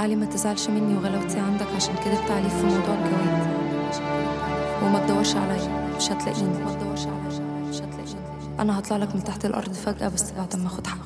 علي ما تزعلش مني وغلاوتي عندك عشان كدبت عليك في موضوع الجواز. وما تدورش عليا مش هتلاقيني. ما تدورش عليا مش هتلاقيني. أنا هطلع لك من تحت الأرض فجأة بس بعد ما أخد حق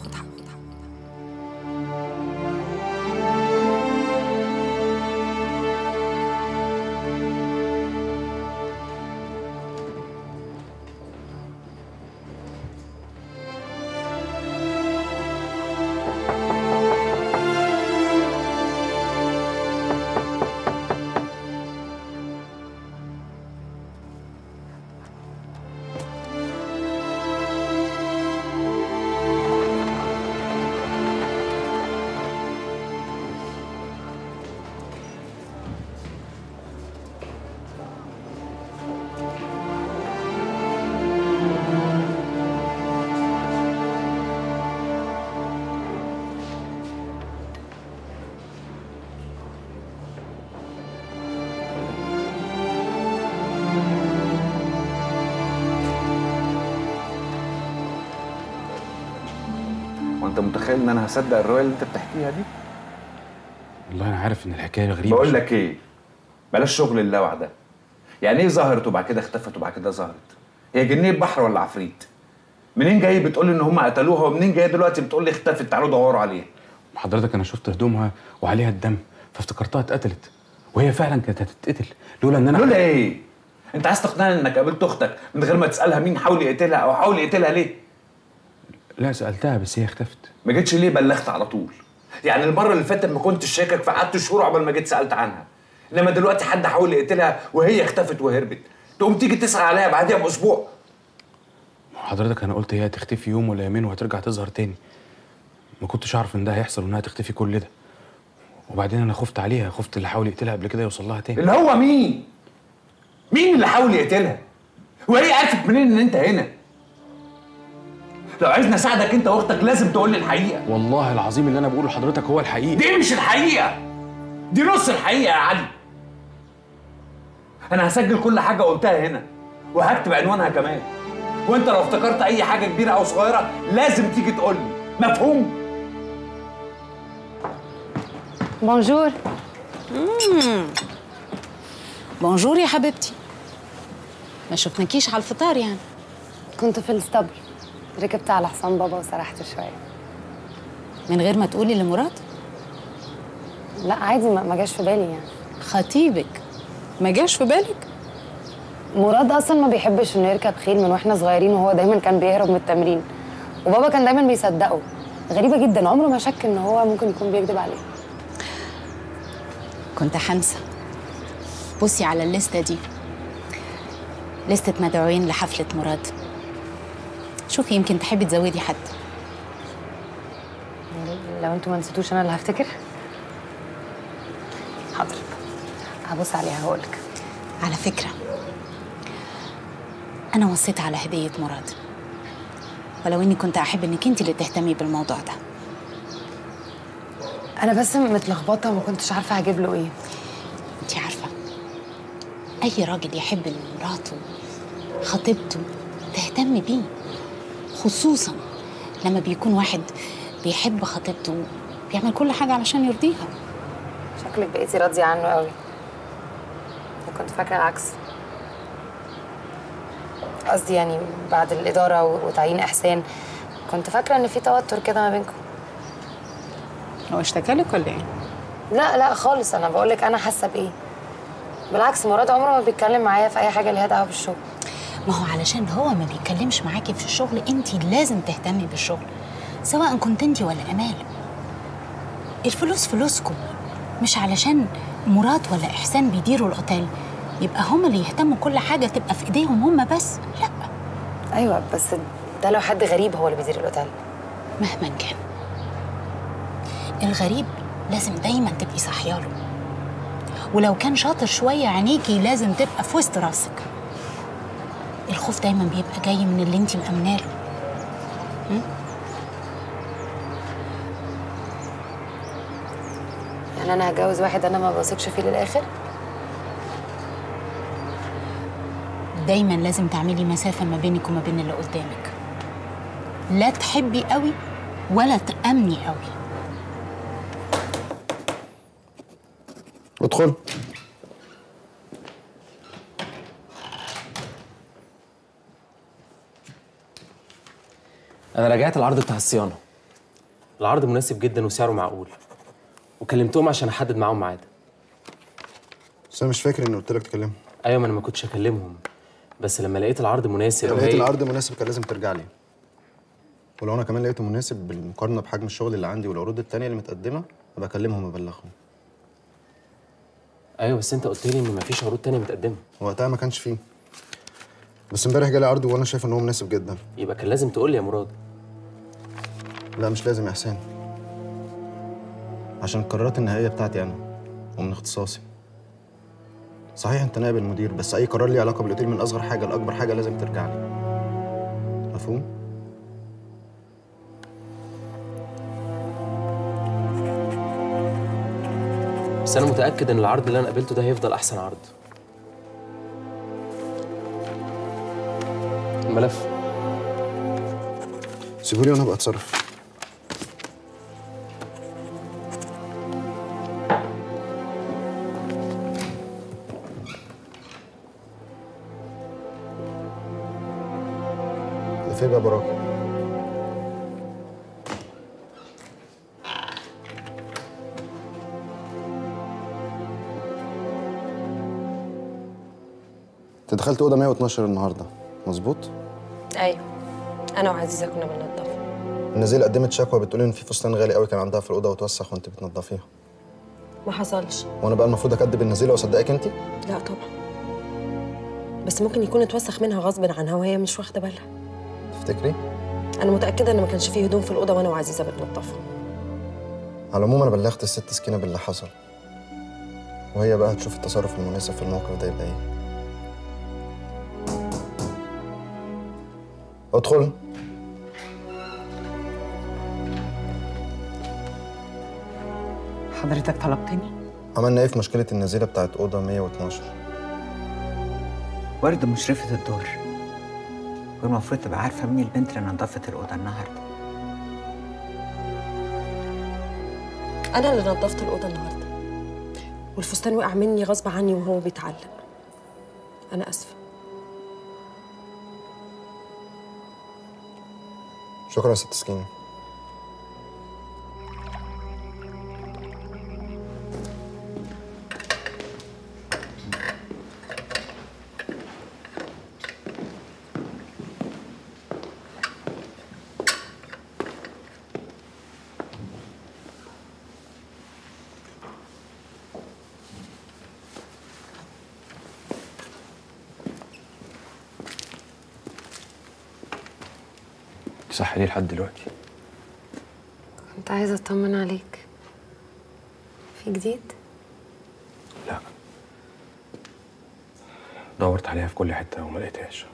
وانت متخيل ان أنا هصدق الرواية اللي انت بتحكيها دي؟ والله أنا عارف ان الحكاية غريبة. بقول لك إيه؟ بلاش شغل اللوع ده. يعني إيه ظهرت وبعد كده اختفت وبعد كده ظهرت هي جنيه بحر ولا عفريت؟ منين جاي بتقول ان هم قتلوها؟ ومنين جاي دلوقتي بتقول لي اختفت؟ تعالوا دوروا عليها. حضرتك أنا شفت هدومها وعليها الدم فافتكرتها اتقتلت. وهي فعلا كانت هتتقتل. لولا إن أنا لولا إيه؟ أنت عايز تقنعني إنك قابلت أختك من غير ما تسألها مين حاول يقتلها أو حاول يقتلها ليه؟ لا سألتها بس هي اختفت. ما جيتش ليه بلغت على طول؟ يعني المرة اللي فاتت ما كنتش شاكك فقعدت شهور عقبال ما جيت سألت عنها. إنما دلوقتي حد حاول يقتلها وهي اختفت وهربت. تقوم تيجي تسأل عليها بعديها بأسبوع. حضرتك أنا قلت هي هتختفي يوم ولا يومين وهترجع تظهر تاني. ما كنتش أعرف إن ده هيحصل وإنها تختفي كل ده. وبعدين أنا خفت عليها خفت اللي حاول يقتلها قبل كده يوصل لها تاني. اللي هو مين؟ مين اللي حاول يقتلها؟ وهي عرفت منين إن أنت هنا؟ لو عايزني اساعدك انت واختك لازم تقول لي الحقيقة. والله العظيم اللي أنا بقوله لحضرتك هو الحقيقي دي مش الحقيقة. دي نص الحقيقة يا علي. أنا هسجل كل حاجة قلتها هنا وهكتب عنوانها كمان. وأنت لو افتكرت أي حاجة كبيرة أو صغيرة لازم تيجي تقول لي. مفهوم؟ بونجور بونجور يا حبيبتي. ما شفناكيش على الفطار يعني. كنت في الاسطبل. ركبت على حصان بابا وسرحت شوية. من غير ما تقولي لمراد لا عادي ما ما جاش في بالي يعني. خطيبك. ما جاش في بالك؟ مراد أصلا ما بيحبش إنه يركب خيل من وإحنا صغيرين وهو دايما كان بيهرب من التمرين. وبابا كان دايما بيصدقه. غريبة جدا عمره ما شك إن هو ممكن يكون بيكذب عليه. كنت هنسى بصي على الليستة دي. لستة مدعوين لحفلة مراد. شوفي يمكن تحبي تزودي حد. لو أنتوا ما نسيتوش أنا اللي هفتكر. حاضر. هبص عليها هقولك على فكرة أنا وصيت على هدية مراد. ولو إني كنت أحب إنك أنت اللي تهتمي بالموضوع ده. أنا بس متلخبطة وما كنتش عارفة هجيب له إيه. أنت عارفة أي راجل يحب مراته خطيبته تهتم بيه. خصوصا لما بيكون واحد بيحب خطيبته بيعمل كل حاجة علشان يرضيها. شكلك بقيتي راضية عنه قوي. كنت فاكرة العكس. قصدي يعني بعد الإدارة و- وتعيين إحسان كنت فاكرة إن في توتر كده ما بينكم. هو اشتكالك ولا إيه؟ لا لا خالص. أنا بقول لك أنا حاسة بإيه. بالعكس مراد عمره ما بيتكلم معايا في أي حاجة ليها دعوة بالشغل. ما هو علشان هو ما بيتكلمش معاكي في الشغل انت لازم تهتمي بالشغل سواء كنت انت ولا أمال. الفلوس فلوسكم مش علشان مراد ولا إحسان بيديروا الأوتيل. يبقى هم اللي يهتموا كل حاجة تبقى في إيديهم هم بس لأ. أيوه بس ده لو حد غريب هو اللي بيدير الأوتيل. مهما كان. الغريب لازم دايما تبقي صاحياله. ولو كان شاطر شوية عينيكي لازم تبقى في وسط راسك. الخوف دايما بيبقى جاي من اللي انت مأمناه له. يعني أنا هتجوز واحد أنا ما بثقش فيه للآخر؟ دايما لازم تعملي مسافة ما بينك وما بين اللي قدامك. لا تحبي قوي ولا تأمني قوي. ادخل. أنا راجعت العرض بتاع الصيانة. العرض مناسب جدا وسعره معقول. وكلمتهم عشان أحدد معاهم ميعاد. بس أنا مش فاكر إني قلت لك تكلمه أيوه ما أنا ما كنتش اكلمهم بس لما لقيت العرض مناسب لو لقيت وهي- العرض مناسب كان لازم ترجع لي. ولو أنا كمان لقيته مناسب بالمقارنة بحجم الشغل اللي عندي والعروض التانية اللي متقدمة أبقى أكلمهم وأبلغهم. أيوه بس أنت قلت لي إن مفيش عروض تانية متقدمة. وقتها ما كانش فيه. بس امبارح جالي عرض وأنا شايف إن هو مناسب جدا. يبقى كان لازم تقول لي يا مراد. لا مش لازم يا حسين. عشان القرارات النهائية بتاعتي أنا ومن اختصاصي. صحيح أنت نائب المدير بس أي قرار ليه علاقة بالأوتيل من أصغر حاجة لأكبر حاجة لازم ترجع لي مفهوم؟ بس أنا متأكد إن العرض اللي أنا قابلته ده هيفضل أحسن عرض. الملف. سيبولي وأنا ابقى أتصرف. دخلت أوضة 112 النهارده. مظبوط؟ أيوه. أنا وعزيزة كنا بننضف النزيل قدمت شكوى بتقول إن في فستان غالي قوي كان عندها في الأوضة وتوسخ وأنت بتنضفيها. ما حصلش. وأنا بقى المفروض أكدب النزيلة وأصدقك انت لا طبعا. بس ممكن يكون اتوسخ منها غصب عنها وهي مش واخدة بالها. تفتكري؟ أنا متأكدة إن ما كانش فيه هدوم في الأوضة وأنا وعزيزة بننضفها. على العموم أنا بلغت الست سكينة باللي حصل. وهي بقى هتشوف التصرف المناسب في الموقف ده يبقى إيه. أدخل. حضرتك طلبتني؟ عملنا إيه في مشكلة النزيلة بتاعت أوضة 112 وردة مشرفة الدور. والمفروض تبقى عارفة مين البنت اللي نظفت الأوضة النهاردة. أنا اللي نظفت الأوضة النهارده. والفستان وقع مني غصب عني وهو بيتعلق أنا آسفة. شكرا يا ست سكينه صح ليه لحد دلوقتي. كنت عايزة أطمن عليك. في جديد؟ لا. دورت عليها في كل حتة وما لقيتهاش.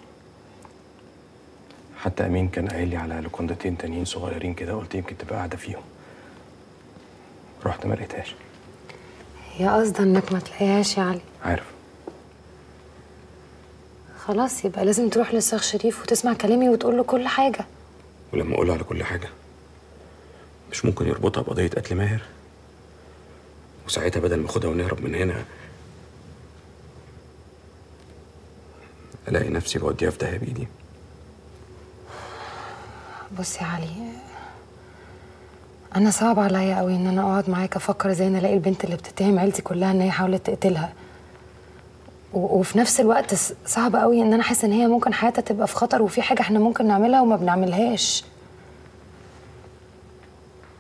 حتى أمين كان قايل لي على لوكندتين تانيين صغيرين كده قلت يمكن تبقى قاعدة فيهم. رحت ما لقيتهاش. هي قصدي إنك ما تلاقيهاش يا علي. عارف. خلاص يبقى لازم تروح للشيخ شريف وتسمع كلامي وتقول له كل حاجة. ولما أقول على كل حاجة مش ممكن يربطها بقضية قتل ماهر؟ وساعتها بدل ما اخدها ونهرب من هنا ألاقي نفسي بوديها في داهيه بايدي بص يا علي أنا صعب عليا قوي إن أنا أقعد معاك أفكر إزاي أنا ألاقي البنت اللي بتتهم عيلتي كلها إن هي حاولت تقتلها. وفي نفس الوقت صعب قوي ان أنا احس ان هي ممكن حياتها تبقى في خطر وفي حاجة إحنا ممكن نعملها وما بنعملهاش.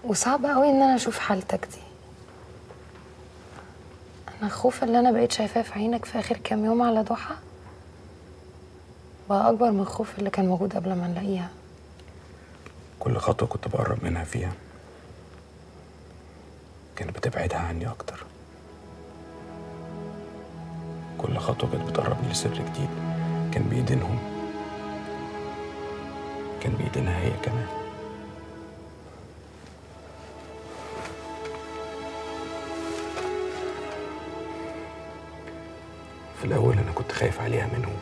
وصعب قوي ان أنا أشوف حالتك دي. أنا الخوف اللي أنا بقيت شايفاه في عينك في آخر كام يوم على ضحى. بقى أكبر من الخوف اللي كان موجود قبل ما نلاقيها. كل خطوة كنت بقرب منها فيها كانت بتبعدها عني أكتر. كل خطوة كانت بتقربني لسر جديد. كان بايدينهم كان بايدينها هي كمان. في الأول أنا كنت خايف عليها منهم.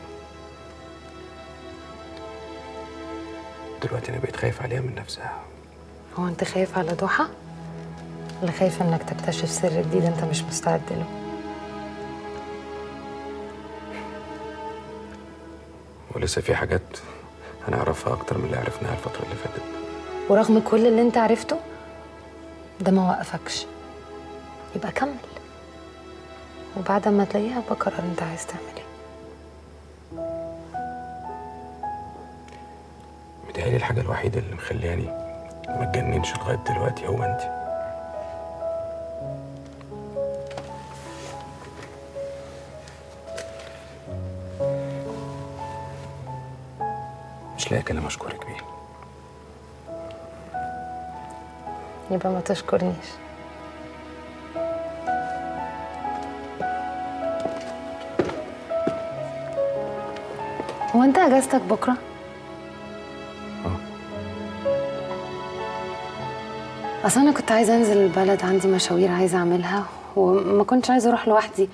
دلوقتي أنا بقيت خايف عليها من نفسها. هو أنت خايف على ضحى؟ ولا خايف إنك تكتشف سر جديد أنت مش مستعد له؟ ولسه في حاجات هنعرفها أكتر من اللي عرفناها الفترة اللي فاتت. ورغم كل اللي أنت عرفته ده ما وقفكش. يبقى كمل. وبعد ما تلاقيها بقرر أنت عايز تعمل إيه متهيألي الحاجة الوحيدة اللي مخلياني ما اتجننش لغاية دلوقتي هو انت مش لاقي كلام اشكرك بيه. يبقى ما تشكرنيش. هو أنت إجازتك بكرة؟ أصل أنا كنت عايزة أنزل البلد عندي مشاوير عايزة أعملها وما كنتش عايزة أروح لوحدي.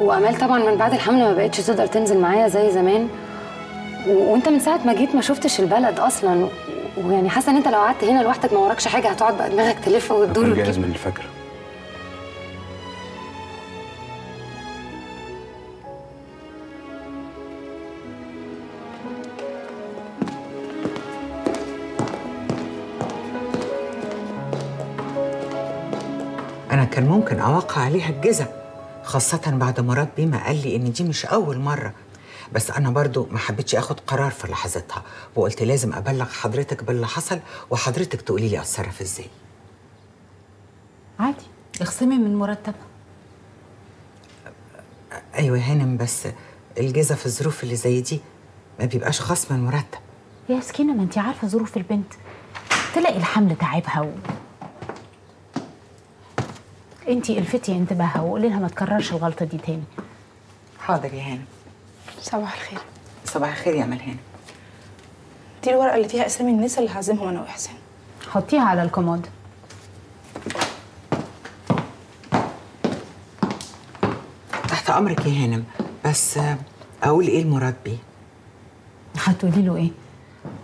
وأمال طبعا من بعد الحمل ما بقتش تقدر تنزل معايا زي زمان. وانت من ساعة ما جيت ما شفتش البلد أصلا. ويعني حاسة إن أنت لو قعدت هنا لوحدك ما وراكش حاجة هتقعد بقى دماغك تلف وتدور وتجيب. جاهز من الفجر. أنا كان ممكن أوقع عليها الجزم خاصة بعد مراد بيما قال لي إن دي مش أول مرة. بس أنا برضو ما حبيتش أخد قرار في لحظتها وقلت لازم أبلغ حضرتك باللي حصل وحضرتك تقولي لي أتصرف إزاي. عادي اخصمي من مرتبها. يا هانم بس الجزا في الظروف اللي زي دي ما بيبقاش خصم المرتب يا سكينة ما انت عارفة ظروف البنت. تلاقي الحمل تعبها و... انت الفتي انتباهها وقولي لها ما تكررش الغلطة دي تاني. حاضر يا هانم. صباح الخير. صباح الخير يا آمال هانم دي الورقة اللي فيها أسامي الناس اللي هعزمهم أنا وحسين حطيها على الكومود. تحت أمرك يا هانم بس أقول إيه المراد بيه؟ هتقولي له إيه؟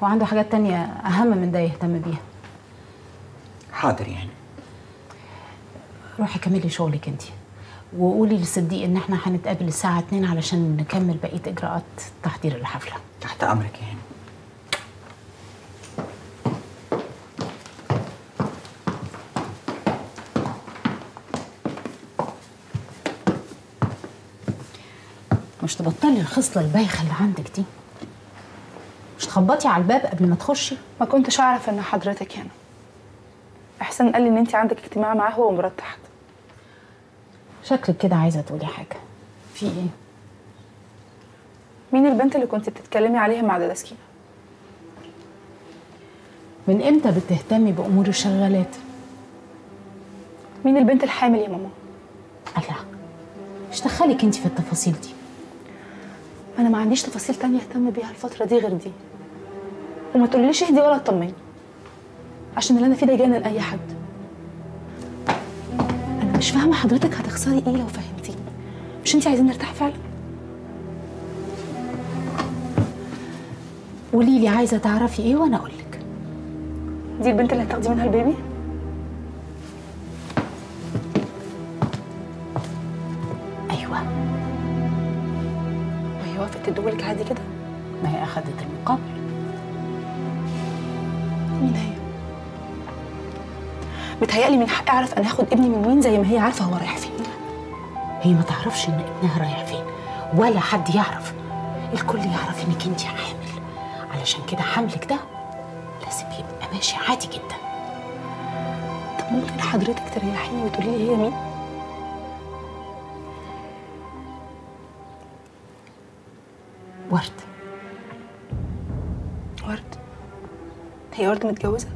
وعنده حاجات تانية أهم من ده يهتم بيها. حاضر يا هانم. روحي كملي شغلك انت وقولي لصديق إن إحنا هنتقابل الساعة 2 علشان نكمل بقية إجراءات تحضير الحفلة. تحت أمرك يا هانم مش تبطلي الخصلة البايخة اللي عندك دي؟ مش تخبطي على الباب قبل ما تخشي؟ ما كنتش أعرف إن حضرتك هنا. أحسن قال لي إن انت عندك اجتماع معاه هو ومراد تحت شكلك كده عايزة تقولي حاجة. في إيه؟ مين البنت اللي كنت بتتكلمي عليها مع دادا سكينه من إمتى بتهتمي بأمور الشغالات؟ مين البنت الحامل يا ماما؟ الله. مش دخلك أنت في التفاصيل دي؟ أنا ما عنديش تفاصيل تانية أهتم بيها الفترة دي غير دي. وما تقوليليش اهدي ولا اطمني. عشان اللي أنا فيه ده يجنن أي حد. مش فاهمة حضرتك هتخسري إيه لو فهمتيني مش انت عايزين نرتاح فعلا؟ قولي لي عايزة تعرفي إيه وأنا أقول لك دي البنت اللي هتاخدي منها البيبي؟ أيوه. وهي وافقت تدولك عادي كده؟ ما هي أخدت المقابل. بتهيألي من حقي أعرف أنا هاخد ابني من مين زي ما هي عارفة هو رايح فين. هي ما تعرفش إن ابنها رايح فين ولا حد يعرف. الكل يعرف إنك أنت حامل علشان كده حملك ده لازم يبقى ماشي عادي جدا. طب ممكن حضرتك تريحيني وتقولي لي هي مين؟ ورد. ورد؟ هي ورد متجوزة؟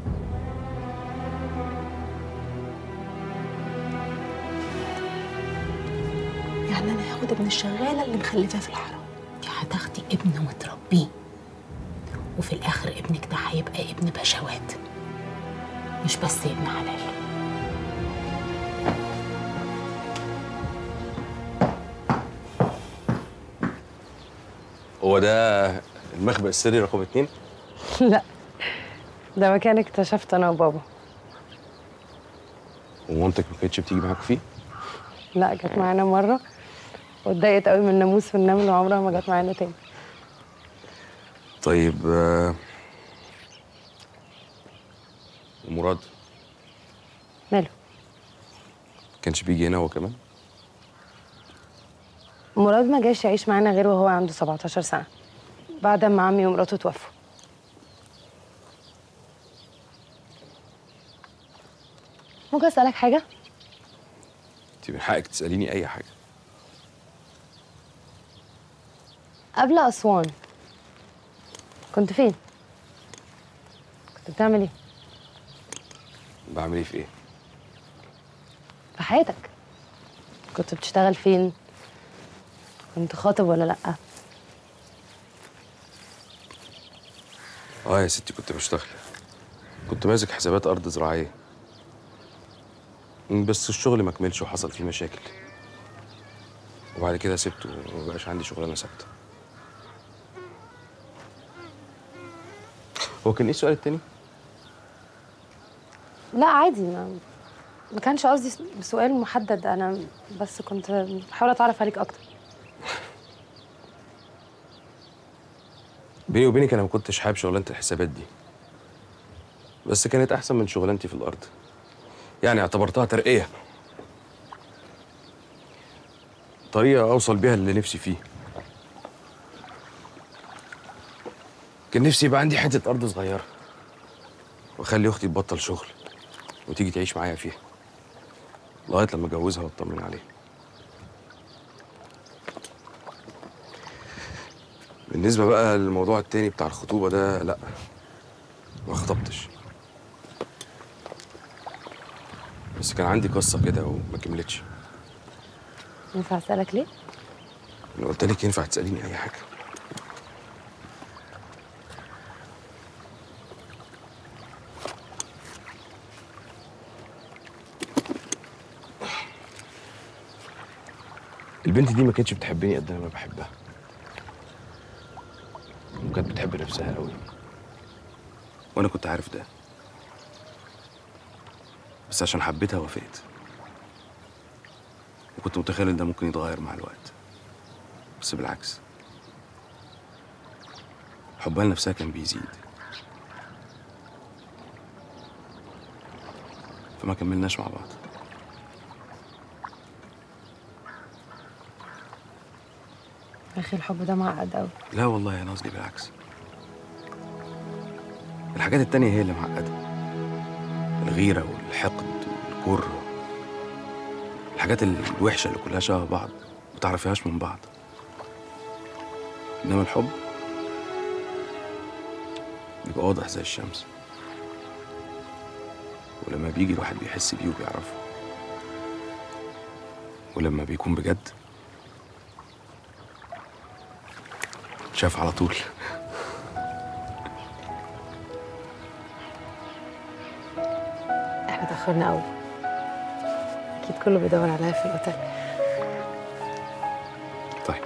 هاخد ابن الشغالة اللي مخلفاه في الحرم دي هتاخدي ابن وتربيه. وفي الآخر ابنك ده هيبقى ابن بشوات. مش بس ابن حلال. هو ده المخبأ السري رقم اتنين؟ لا. ده مكان اكتشفته أنا وبابا. ومامتك ما كانتش بتيجي معاك فيه؟ لا جت معانا مرة. واتضايقت قوي من الناموس والنمل وعمرها ما جت معانا تاني. طيب آه، ومراد ماله؟ كانش بيجي هنا هو كمان؟ مراد ما جاش يعيش معانا غير وهو عنده 17 سنة بعد ما عمي ومراته توفوا. ممكن أسألك حاجة؟ انت من حقك تسأليني أي حاجة. قبل أسوان كنت فين؟ كنت بتعمل إيه؟ بعمل إيه في إيه في حياتك كنت بتشتغل فين؟ كنت خاطب ولا لأ؟ آه يا ستي كنت بشتغل كنت ماسك حسابات أرض زراعية بس الشغل ما كملش وحصل فيه مشاكل وبعد كده سبته ومبقاش عندي شغلانة ثابتة هو كان إيه السؤال التاني؟ لا عادي ما ما كانش قصدي بسؤال محدد. أنا بس كنت بحاول أتعرف عليك أكتر. بيني وبينك أنا ما كنتش حابب شغلانة الحسابات دي. بس كانت أحسن من شغلانتي في الأرض. يعني اعتبرتها ترقية. طريقة أوصل بيها اللي نفسي فيه. كان نفسي يبقى عندي حتة أرض صغيرة. وأخلي أختي تبطل شغل وتيجي تعيش معايا فيها لغاية لما أتجوزها وأطمن عليها. بالنسبة بقى للموضوع التاني بتاع الخطوبة ده لأ ما خطبتش. بس كان عندي قصة كده وما كملتش. ينفع أسألك ليه؟ أنا قلت لك ينفع تسأليني أي حاجة. البنت دي ما كانتش بتحبني قد ما بحبها. وكانت بتحب نفسها قوي. وأنا كنت عارف ده. بس عشان حبيتها وافقت. وكنت متخيل إن ده ممكن يتغير مع الوقت. بس بالعكس. حبها لنفسها كان بيزيد. فما كملناش مع بعض. يا أخي الحب ده معقد أوي. لا والله يا نازلي بالعكس. الحاجات التانية هي اللي معقدة. الغيرة والحقد والكره الحاجات الوحشة اللي كلها شبه بعض ما تعرفيهاش من بعض. إنما الحب بيبقى واضح زي الشمس. ولما بيجي الواحد بيحس بيه وبيعرفه. ولما بيكون بجد شاف على طول. إحنا اتأخرنا قوي أكيد كله بيدور عليا في الأوتيل. طيب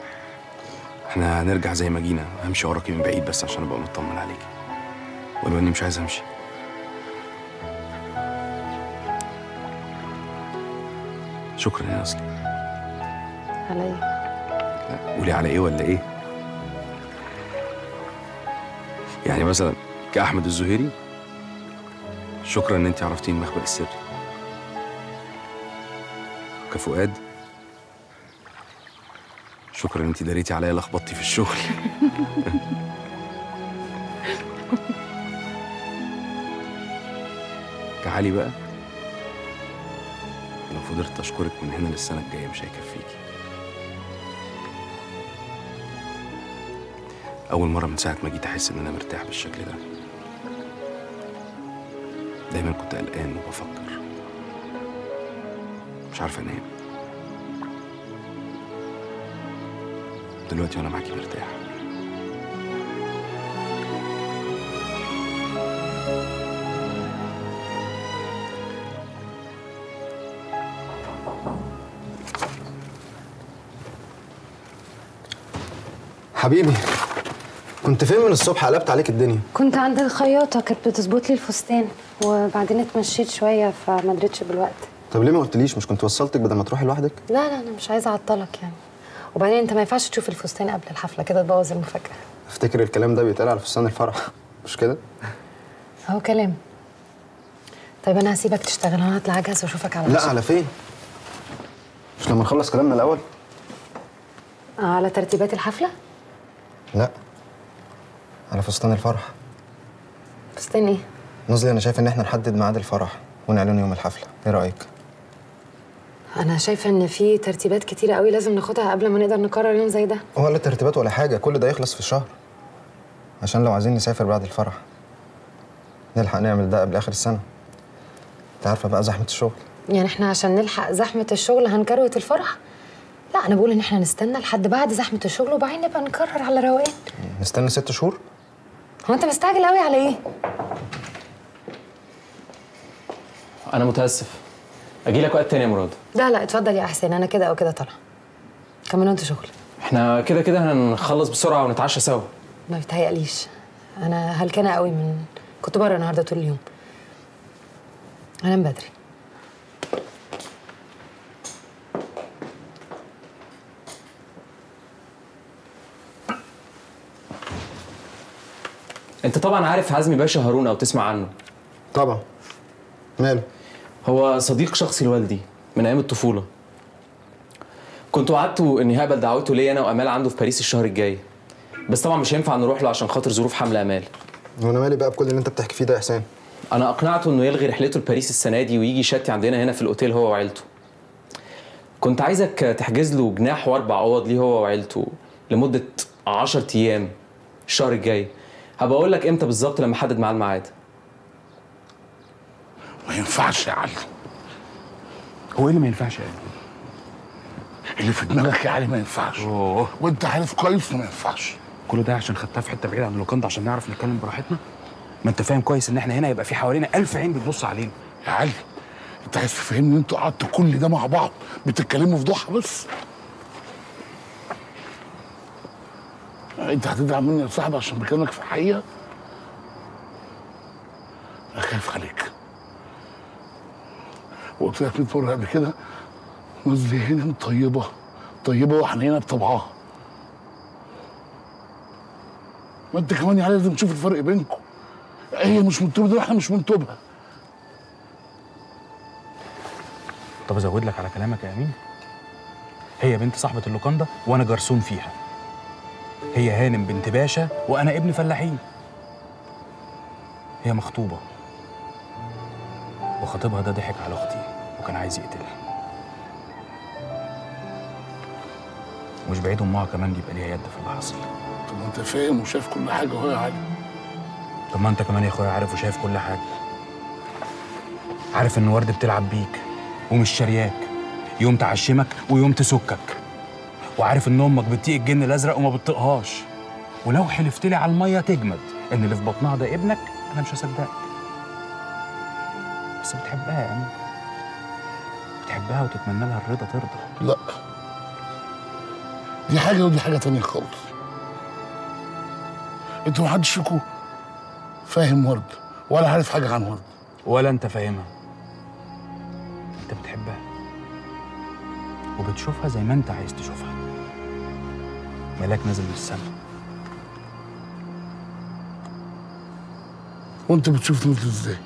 إحنا هنرجع زي ما جينا. همشي وراكي من بعيد بس عشان أبقى مطمن عليكي ولو إني مش عايز أمشي. شكرا يا أصلي. على؟ لا، قولي على إيه ولا إيه؟ يعني مثلا كأحمد الزهيري شكرا إن أنت عرفتيني المخبأ السري كفؤاد شكرا إن أنت داريتي عليا لخبطتي في الشغل. كعلي بقى لو فضلت أشكرك من هنا للسنة الجاية مش هيكفيكي. أول مرة من ساعة ما جيت أحس إن أنا مرتاح بالشكل ده. دايما كنت قلقان وبفكر. مش عارف أنام. دلوقتي وأنا معاكي مرتاح. حبيبي. كنت فين من الصبح؟ قلبت عليك الدنيا. كنت عند الخياطة كانت بتظبط لي الفستان وبعدين اتمشيت شوية فما قدرتش بالوقت. طب ليه ما قلتليش؟ مش كنت وصلتك بدل ما تروحي لوحدك؟ لا لا أنا مش عايزة أعطلك يعني. وبعدين أنت ما ينفعش تشوف الفستان قبل الحفلة كده تبوظ المفاجأة. أفتكر الكلام ده بيتقال على فستان الفرح. مش كده؟ أهو كلام. طيب أنا هسيبك تشتغل أنا هطلع أجهز وأشوفك على لا. على فين؟ مش لما نخلص كلامنا الأول؟ آه، على ترتيبات الحفلة؟ لا. على فستان الفرح. فستان إيه؟ نظلي أنا شايف إن إحنا نحدد ميعاد الفرح ونعلنه يوم الحفلة. إيه رأيك؟ أنا شايفه إن في ترتيبات كتيرة قوي لازم ناخدها قبل ما نقدر نقرر يوم زي ده. ولا ترتيبات ولا حاجة كل ده يخلص في الشهر. عشان لو عايزين نسافر بعد الفرح. نلحق نعمل ده قبل آخر السنة. أنت عارفة بقى زحمة الشغل. يعني إحنا عشان نلحق زحمة الشغل هنكروت الفرح؟ لا أنا بقول إن إحنا نستنى لحد بعد زحمة الشغل وبعدين نبقى نقرر على روقان. نستنى ست شهور؟ هو انت مستعجل قوي على إيه؟ أنا متأسف. أجي لك وقت تاني يا مراد. لا لا اتفضل يا احسان أنا كده أو كده طالعة. كملوا أنتوا شغل. إحنا كده كده هنخلص بسرعة ونتعشى سوا. ما بيتهيأليش أنا هلكانة قوي من كنت بره النهارده طول اليوم. انام بدري. انت طبعا عارف عزمي باشا هارون أو تسمع عنه. طبعا. ماله؟ هو صديق شخصي لوالدي من أيام الطفولة. كنت وعدته اني هقبل دعوته ليا أنا وأمال عنده في باريس الشهر الجاي. بس طبعا مش هينفع نروح له عشان خاطر ظروف حمل أمال. وأنا مالي بقى بكل اللي أنت بتحكي فيه ده يا حسين؟ أنا أقنعته إنه يلغي رحلته لباريس السنة دي ويجي يشتي عندنا هنا في الأوتيل هو وعيلته. كنت عايزك تحجز له جناح وأربع أوض ليه هو وعيلته لمدة 10 أيام الشهر الجاي. هبقى أقول لك إمتى بالظبط لما احدد معاه الميعاد ما ينفعش يا علي. هو إيه اللي ما ينفعش يعني اللي في دماغك يا علي ما ينفعش. أوه. وأنت عارف كويس ما ينفعش. كل ده عشان خدتها في حتة بعيدة عن اللوكاندا عشان نعرف نتكلم براحتنا؟ ما أنت فاهم كويس إن إحنا هنا يبقى في حوالينا ألف عين بتبص علينا. يا علي أنت عايز تفهمني إن أنتوا قعدتوا كل ده مع بعض بتتكلموا في ضحى بس؟ انت هتدعم مني يا صاحبي عشان بكلمك في الحقيقة؟ أنا خايف عليك. وقلت لك 100 مره قبل كده هنا طيبة طيبة وحنينة بطبعها. ما انت كمان يا علي لازم تشوف الفرق بينكم. هي مش منتوبه وإحنا مش منتوبها طب ازود لك على كلامك يا أمين. هي بنت صاحبة اللوكاندا وأنا جرسون فيها. هي هانم بنت باشا وأنا ابن فلاحين. هي مخطوبة. وخطيبها ده ضحك على أختي وكان عايز يقتلها. ومش بعيد أمها كمان يبقى ليها يد في اللي حصل. طب ما أنت فاهم وشايف كل حاجة اهو يا علي طب ما أنت كمان يا أخويا عارف وشايف كل حاجة. عارف إن ورد بتلعب بيك ومش شارياك. يوم تعشمك ويوم تسكك. وعارف إن أمك بتطيق الجن الأزرق وما بتطيقهاش. ولو حلفت لي على المية تجمد. إن اللي في بطنها ده ابنك أنا مش هصدقك. بس بتحبها يا امين بتحبها وتتمنى لها الرضا ترضى. لا. دي حاجة ودي حاجة تانية خالص. أنتوا محدش فيكم فاهم ورد ولا عارف حاجة عن ورد. ولا أنت فاهمها. أنت بتحبها. وبتشوفها زي ما أنت عايز تشوفها. ملاك نازل من السما وانت بتشوف نزل إزاي؟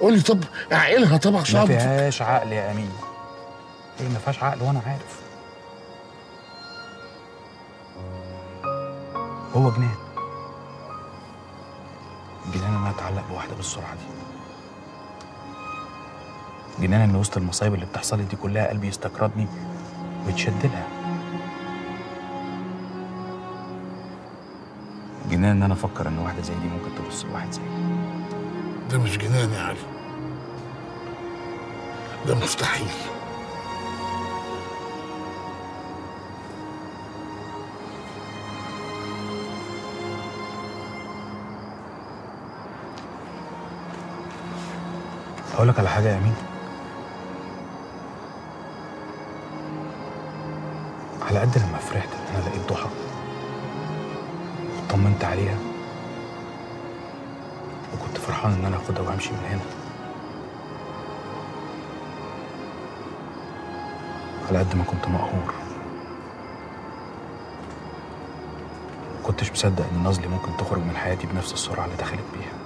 قولي طب اعقلها طبعا عشان ما فيهاش عقل يا أمين. هي ما فيهاش عقل وأنا عارف. هو جنان. جنان أنا اتعلق بواحدة بالسرعة دي. جنان إن وسط المصايب اللي بتحصل لي دي كلها قلبي يستكردني ويتشد لها جنان إن أنا أفكر إن واحدة زي دي ممكن تبص لواحد زي ده مش جنان يا علي. ده مستحيل. أقول لك على حاجة يا أمين. على قد لما فرحت إن أنا لقيت ضحى. طمنت عليها. وكنت فرحان إن أنا آخدها وأمشي من هنا. على قد ما كنت مقهور. كنتش مصدق إن نازلي ممكن تخرج من حياتي بنفس السرعة اللي دخلت بيها.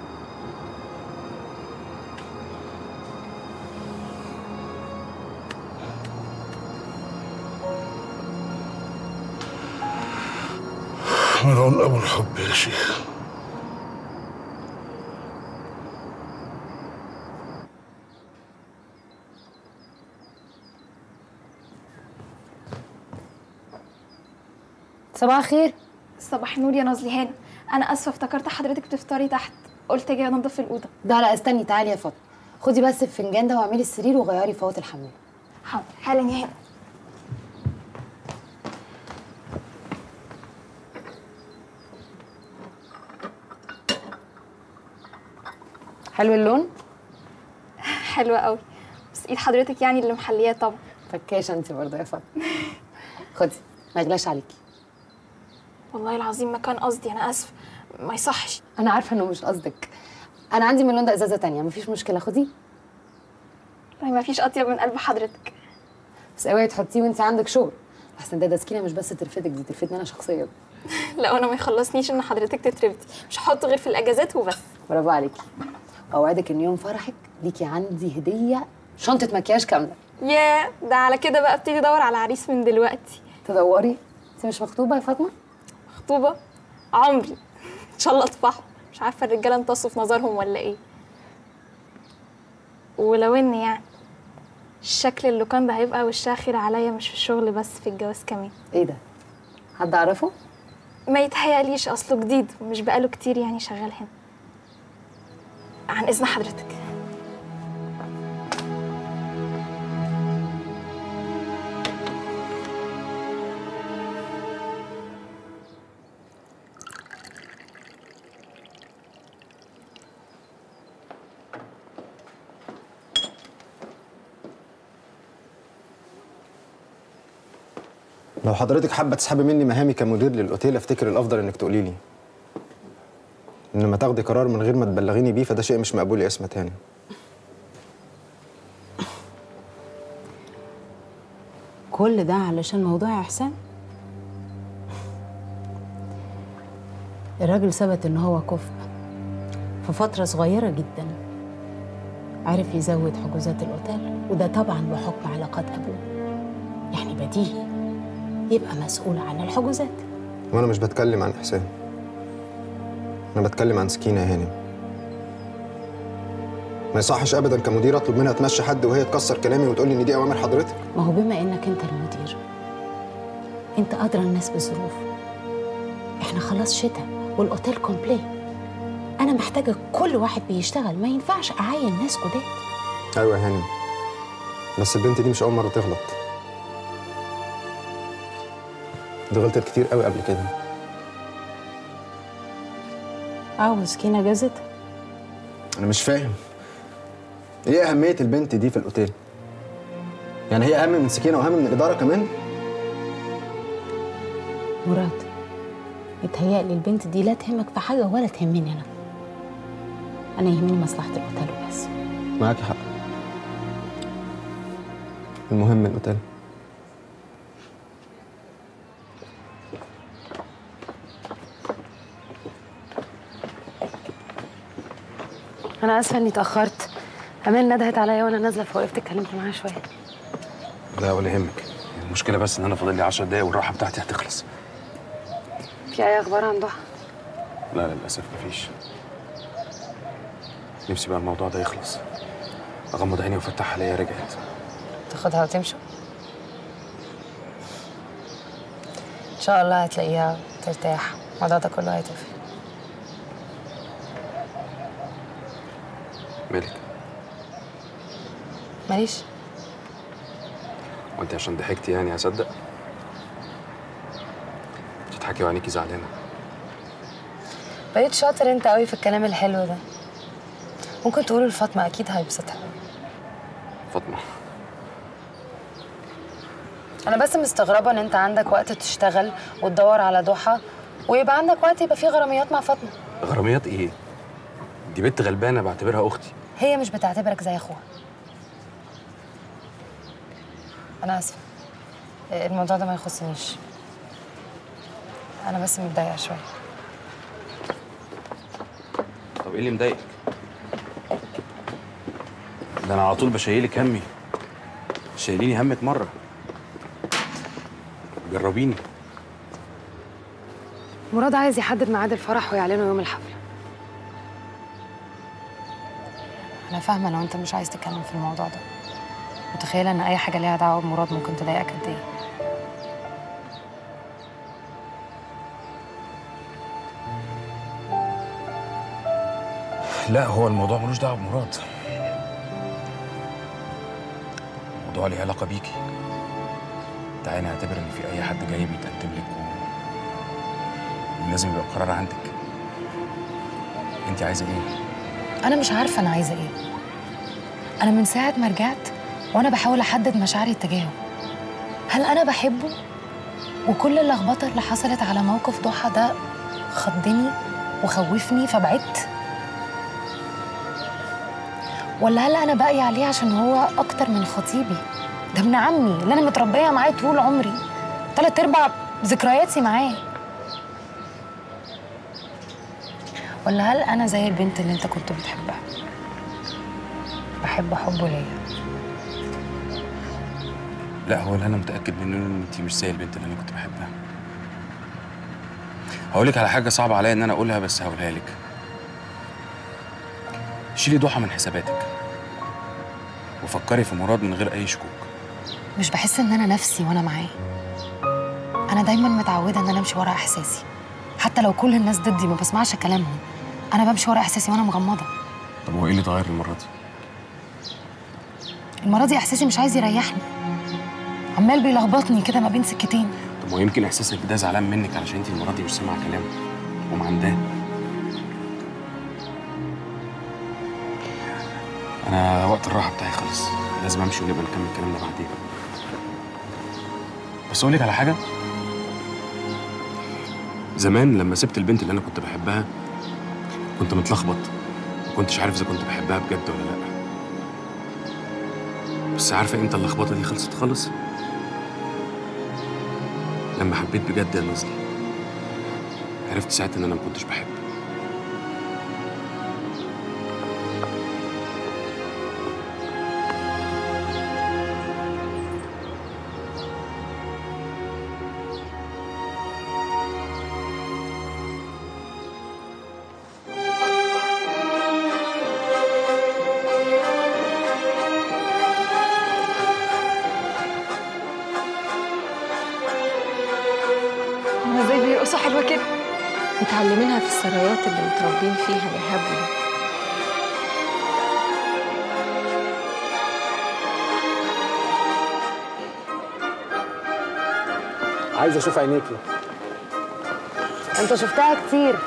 مروان ابو الحب يا شيخ. صباح الخير. صباح النور يا نازلي هانم. أنا آسفة افتكرت حضرتك بتفطري تحت. قلت أجي أنضف الأوضة. ده لا استني تعالي يا فاطمة. خدي بس الفنجان ده واعملي السرير وغيري فوط الحمام. حاضر. حالا يا هانم. حلو اللون؟ حلوة قوي. بس ايد حضرتك يعني اللي محلياه طبعا. فكاشه انت برضه يا فاطمه خدي ما يغلاش عليكي. والله العظيم ما كان قصدي أنا آسفة. ما يصحش. أنا عارفة إنه مش قصدك. أنا عندي من اللون ده إزازة تانية مفيش مشكلة. خدي. ما فيش أطيب من قلب حضرتك. بس اوعي تحطيه وانت عندك شغل. أحسن ده ده سكينه مش بس ترفدك دي ترفدني أنا شخصيا. لا أنا ما يخلصنيش إن حضرتك تتربتي مش هحطه غير في الإجازات وبس. برافو عليكي. اوعدك ان يوم فرحك ليكي عندي هدية شنطة مكياج كاملة. ياه ده على كده بقى ابتدي ادور على عريس من دلوقتي. تدوري. انت مش مخطوبة يا فاطمة؟ خطوبه عمري. إن شاء الله اطفحه مش عارفة الرجالة امتصوا في نظرهم ولا إيه. ولو إن يعني الشكل اللي كان ده هيبقى وشها خير عليا مش في الشغل بس في الجواز كمان. إيه ده؟ حد اعرفه ما يتهيأليش أصله جديد ومش بقاله كتير يعني شغال هنا. عن إذن حضرتك. لو حضرتك حابة تسحبي مني مهامي كمدير للأوتيل أفتكر الأفضل إنك تقولي لي. انما تاخدي قرار من غير ما تبلغيني بيه فده شيء مش مقبول يا اسمة تاني. كل ده علشان موضوع يا حسام الراجل ثبت إن هو كفء في فترة صغيرة جدا. عرف يزود حجوزات الأوتيل وده طبعا بحكم علاقات أبوه. يعني بديهي. يبقى مسؤول عن الحجوزات. وأنا مش بتكلم عن إحسان. أنا بتكلم عن سكينة يا هانم. ما يصحش ابدا كمدير أطلب منها تمشي حد وهي تكسر كلامي وتقول لي إن دي أوامر حضرتك. ما هو بما إنك أنت المدير أنت أدرى الناس بالظروف إحنا خلاص شتاء والأوتيل كومبلي أنا محتاجة كل واحد بيشتغل ما ينفعش أعين ناس جداد. أيوه يا هانم. بس البنت دي مش أول مرة تغلط. دي غلطت كتير قوي قبل كده. عاوز كينا جازت أنا مش فاهم. إيه أهمية البنت دي في الأوتيل؟ يعني هي أهم من سكينه وأهم من الإدارة كمان؟ مراد متهيألي البنت دي لا تهمك في حاجة ولا تهمني أنا. أنا يهمني مصلحة الأوتيل وبس معاكي حق. المهم الأوتيل. أنا آسفة إني اتاخرت أمال ندهت عليا وأنا نازلة فوقفت اتكلمت معاها شوية. لا ولا يهمك. المشكلة بس إن أنا فاضل لي 10 دقايق والراحة بتاعتي هتخلص. في أي أخبار عن ضحى لا للأسف مفيش. نفسي بقى الموضوع ده يخلص. أغمض عيني وأفتحها ألاقيها رجعت. تاخدها وتمشوا إن شاء الله هتلاقيها ترتاح. الموضوع ده كله هيتقفل مالك ماليش. وانت عشان ضحكتي يعني هصدق؟ بتضحكي وعينيكي زعلانة. بقيت شاطر انت قوي في الكلام الحلو ده. ممكن تقوله لفاطمة أكيد هيبسطها. فاطمة. أنا بس مستغربة إن أنت عندك وقت تشتغل وتدور على ضحى ويبقى عندك وقت يبقى فيه غراميات مع فاطمة. غراميات إيه؟ دي بنت غلبانة بعتبرها أختي. هي مش بتعتبرك زي أخوها. أنا آسفة. الموضوع ده ما يخصنيش. أنا بس متضايقة شوية. طب إيه اللي مضايقك؟ ده أنا على طول بشيلك همي. شايليني همك مرة. جربيني. مراد عايز يحدد ميعاد الفرح ويعلنه يوم الحفلة. أنا فاهمة لو أنت مش عايز تتكلم في الموضوع ده. متخيلة إن أي حاجة ليها دعوة بمراد ممكن تضايقك قد إيه؟ لا هو الموضوع ملوش دعوة بمراد. الموضوع ليه علاقة بيكي. تعالي نعتبر إن في أي حد جاي بيتقدم لك و... ولازم يبقى القرار عندك. انت عايزة إيه؟ أنا مش عارفة أنا عايزة إيه. أنا من ساعة ما رجعت وأنا بحاول أحدد مشاعري تجاهه هل أنا بحبه؟ وكل اللخبطة اللي حصلت على موقف ضحى ده خضني وخوفني فبعدت؟ ولا هل أنا باقي عليه عشان هو أكتر من خطيبي؟ ده ابن عمي اللي أنا متربية معاه طول عمري. تلات أرباع ذكرياتي معاه. ولا هل أنا زي البنت اللي أنت كنت بتحبها؟ بحب حبه ليا. لا هو اللي أنا متأكد منه إن انت مش زي البنت اللي أنا كنت بحبها. هقولك على حاجة صعبة عليا إن أنا أقولها بس هقولها لك. شيلي ضحى من حساباتك وفكري في مراد من غير أي شكوك. مش بحس إن أنا نفسي وأنا معاه. أنا دايما متعودة إن أنا أمشي ورا إحساسي. حتى لو كل الناس ضدي ما بسمعش كلامهم أنا بمشي ورا إحساسي وأنا مغمضة. طب هو إيه اللي اتغير المرة دي؟ المرة دي إحساسي مش عايز يريحني. عمال بيلخبطني كده ما بين سكتين. طب هو يمكن إحساسك ده زعلان منك علشان انت المرة دي مش سامعة كلامه ومعنداه أنا وقت الراحة بتاعي خلص. لازم أمشي ونبقى نكمل كلامنا بعدين. بس أقول لك على حاجة. زمان لما سبت البنت اللي أنا كنت بحبها كنت متلخبط. ما كنتش عارف إذا كنت بحبها بجد ولا لأ. بس عارفة إمتى اللخبطة دي خلصت خالص؟ لما حبيت بجد يا نازلي عرفت ساعتها إن أنا ما كنتش بحب أشوف عينيكي. أنت شفتها كتير.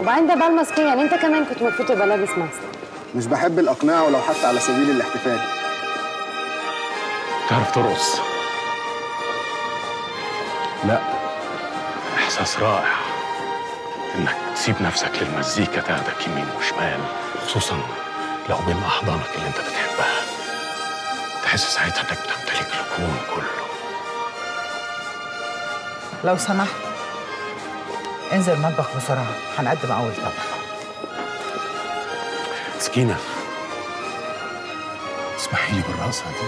وبعدين ده بلمس فيه يعني أنت كمان كنت المفروض تبقى لابس ماسك. مش بحب الإقناع ولو حتى على سبيل الاحتفال. تعرف ترقص؟ لا. إحساس رائع إنك تسيب نفسك للمزيكا تاخدك يمين وشمال خصوصا لو بين أحضانك اللي أنت بتحبها. تحس ساعتها إنك بتمتلك الكون كله. لو سمحت انزل المطبخ بسرعة. هنقدم أول طبخ. سكينة. اسمحي لي بالرقصة دي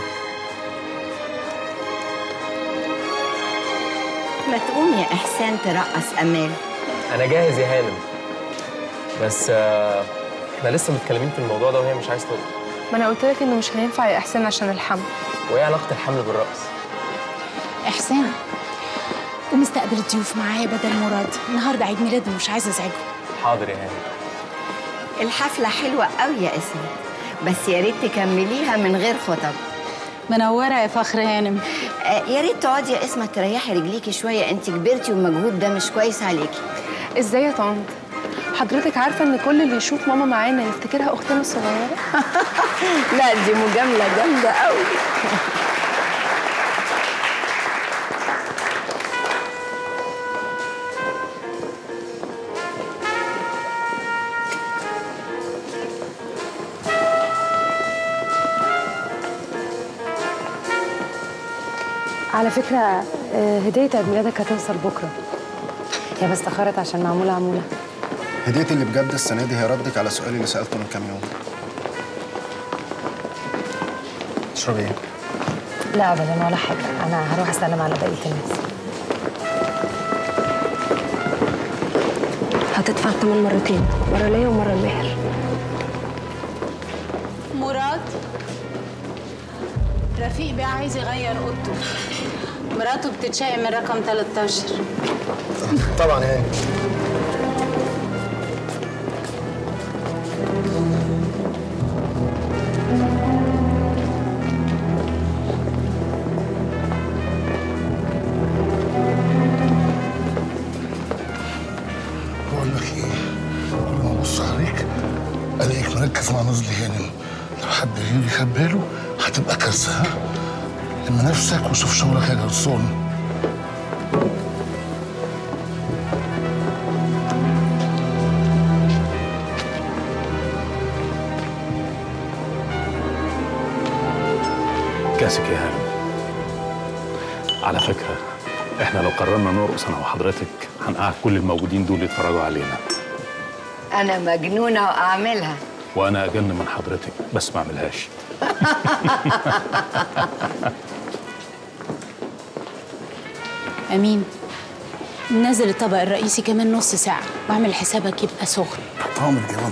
ما تقوم يا إحسان ترقص أمال. أنا جاهز يا هانم. بس آه، إحنا لسه متكلمين في الموضوع ده وهي مش عايزة تقول ما أنا قلت لك إنه مش هينفع يا إحسان عشان الحمل. وإيه علاقة الحمل بالرقص؟ إحسان قوم استقبل الضيوف معايا بدل مراد. النهارده عيد ميلاده ومش عايزه أزعجه. حاضر يا هانم. الحفلة حلوة قوي يا اسماء بس يا ريت تكمليها من غير خطب. منورة يا فخر هانم. آه يا ريت تقعدي يا اسماء تريحي رجليكي شوية انت كبرتي والمجهود ده مش كويس عليكي. إزاي يا طنط؟ حضرتك عارفة إن كل اللي يشوف ماما معانا يفتكرها أختنا الصغيرة؟ لا دي مجاملة جامدة قوي على فكرة آه، هدية عيد ميلادك هتوصل بكرة. هي بس اتأخرت عشان معمولة عمولة. هديتي اللي بجد السنة دي هي ردك على سؤالي اللي سألته من كام يوم. تشربي إيه؟ لا ابدا ولا حاجة. أنا هروح اسلم على بقيه الناس هتدفع الثمن مرتين مرة ليا ومرة لماهر مراد؟ رفيق بقى عايز يغير أوضته. مراته بتتشائم من رقم 13 طبعا يعني مركز مع نزل هانم. لو حد غيري خد هتبقى كارثة ها؟ لما نفسك وشوف شغلك يا جرسون كاسك يا هانم على فكرة إحنا لو قررنا نرقص أنا وحضرتك هنقعد كل الموجودين دول يتفرجوا علينا. أنا مجنونة وأعملها. وأنا اجن من حضرتك بس ما أعملهاش. أمين. نزل الطبق الرئيسي كمان نص ساعة واعمل حسابك يبقى سخن طعم الجبن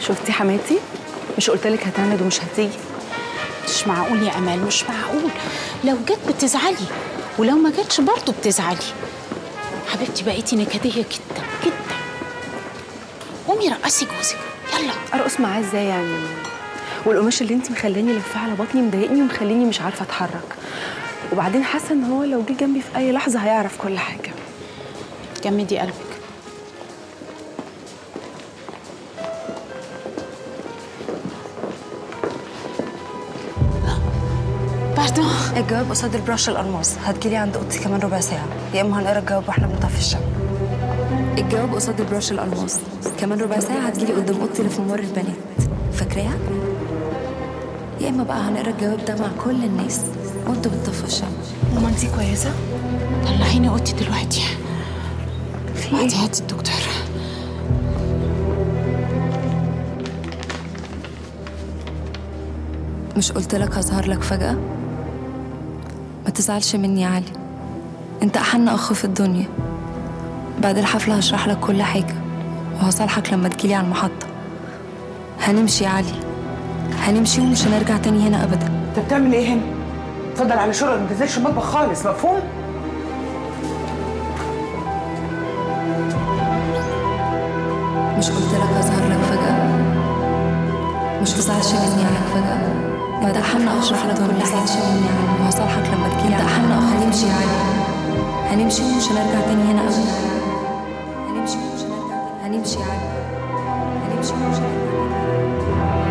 شفتي حماتي؟ مش قلت لك هتعند ومش هتيجي. مش معقول يا أمال مش معقول. لو جت بتزعلي ولو ما جتش برضه بتزعلي. حبيبتي بقيتي نكدية جدا جدا. قومي رقصي جوزك يلا. أرقص معاه إزاي يعني؟ والقماش اللي انت مخلاني الفه على بطني مضايقني ومخليني مش عارفة أتحرك. وبعدين حاسة إن هو لو جه جنبي في أي لحظة هيعرف كل حاجة. جمدي قلبك. باردون الجواب قصاد البراش الالماس هتجيلي عند اوضتي كمان ربع ساعة. يا إما هنقرا الجواب وإحنا بنطفي الشمع. الجواب قصاد البراش الالماس كمان ربع ساعة هتجيلي قدام اوضتي اللي في ممر البنات. فاكراها؟ يا إما بقى هنقرا الجواب ده مع كل الناس. وانتوا بتطفوا الشمع ماما انت كويسة؟ طلعيني اوضتي دلوقتي. في هاتي هاتي الدكتور. مش قلت لك هظهر لك فجأة؟ ما تزعلش مني يا علي. انت أحن أخ في الدنيا. بعد الحفلة هشرح لك كل حاجة وهصالحك لما تجيلي على المحطة. هنمشي يا علي. هنمشي ومش هنرجع تاني هنا أبدا. انت بتعمل إيه هنا؟ اتفضل على شغلك ما تنزلش المطبخ خالص مفهوم؟ مش قلت لك هظهر لك فجأة؟ مش تزعلش مني عليك فجأة؟ بعد أحن أشرح لك كل حاجة وهصالحك لما تجيلي أحن أخ هنمشي يا علي هنمشي ومش هنرجع تاني هنا أبدا. هنمشي ومش هنرجع تاني. هنمشي يا علي هنمشي ومش هنرجع هتدفع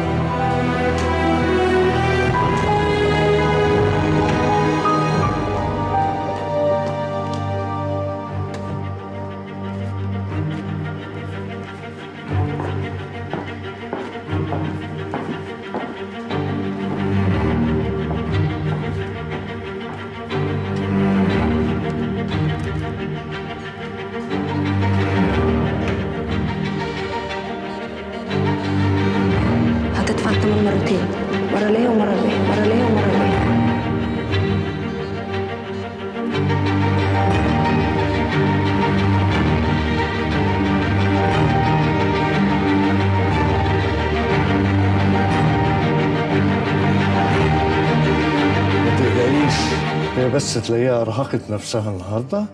بس تلاقيها أرهقت نفسها النهارده.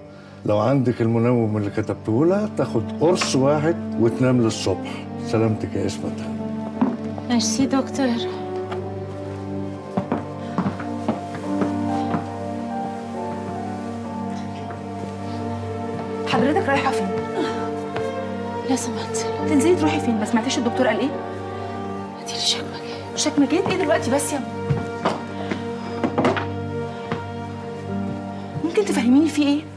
لو عندك المنوم اللي كتبته لها تاخد قرص واحد وتنام للصبح. سلامتك يا إسمت. ميرسي دكتور. حضرتك رايحة فين؟ لازم انزل تنزلي تروحي فين؟ ما سمعتيش الدكتور قال إيه؟ اديلي شكمك. شكمجات إيه؟ دلوقتي بس يا ممكن تفهميني في إيه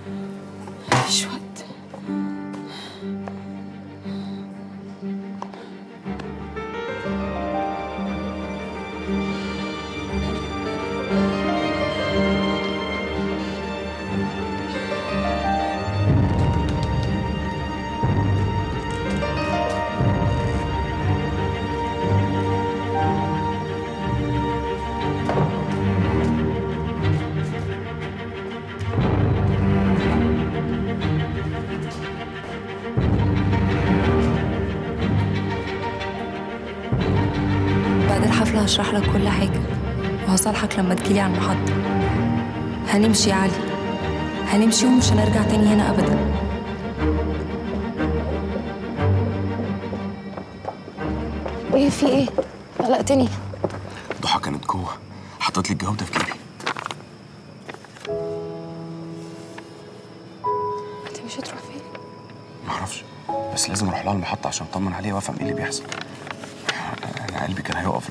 هشرح لك كل حاجة وهصالحك لما تجيلي على المحطة. هنمشي يا علي. هنمشي ومش هنرجع تاني هنا أبدا. إيه في إيه؟ قلقتني. ضحى كانت جوه. حطت لي الجواب ده في جيبي أنت مش هتروح فين؟ معرفش بس لازم أروح لها المحطة عشان أطمن عليها وأفهم إيه اللي بيحصل.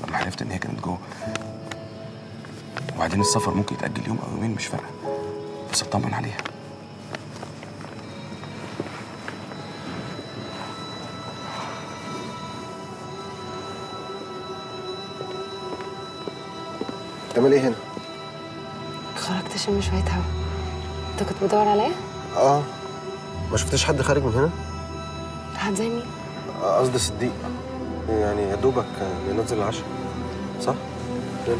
لما عرفت إن هي كانت جوه وبعدين السفر ممكن يتأجل يوم أو يومين مش فارقة بس اطمن عليها بتعمل إيه هنا؟ خرجت اشم شوية هوا أنت كنت بتدور عليا؟ آه ما شفتش حد خارج من هنا؟ حد زي مين؟ آه، قصدي صديق يعني يا دوبك بينزل العشاء صح؟ يلا